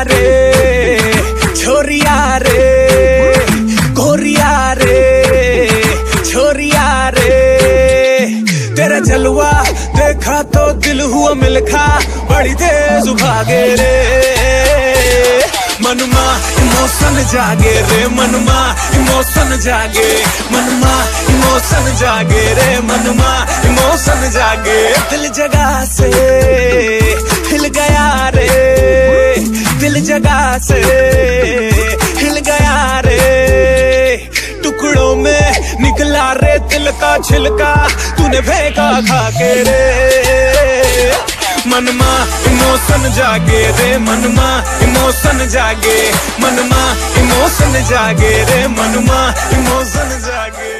रे, छोरिया रे, गोरिया रे, छोरिया रे। तेरा जलवा देखा तो दिल हुआ मिलखा, बड़ी तेज भागे रे। मनमा, इमोशन जागे रे, मनमा, इमोशन जागे, मनमा, इमोशन जागे रे, मनमा, इमोशन जागे। दिल जगा से। से हिल गया रे। टुकड़ों में निकला रे दिल का छिलका, तूने फेंका खा के रे। मनमा इमोशन जागे रे, मनमा इमोशन जागे, मनमा इमोशन जागे रे, मनमा इमोशन जागे।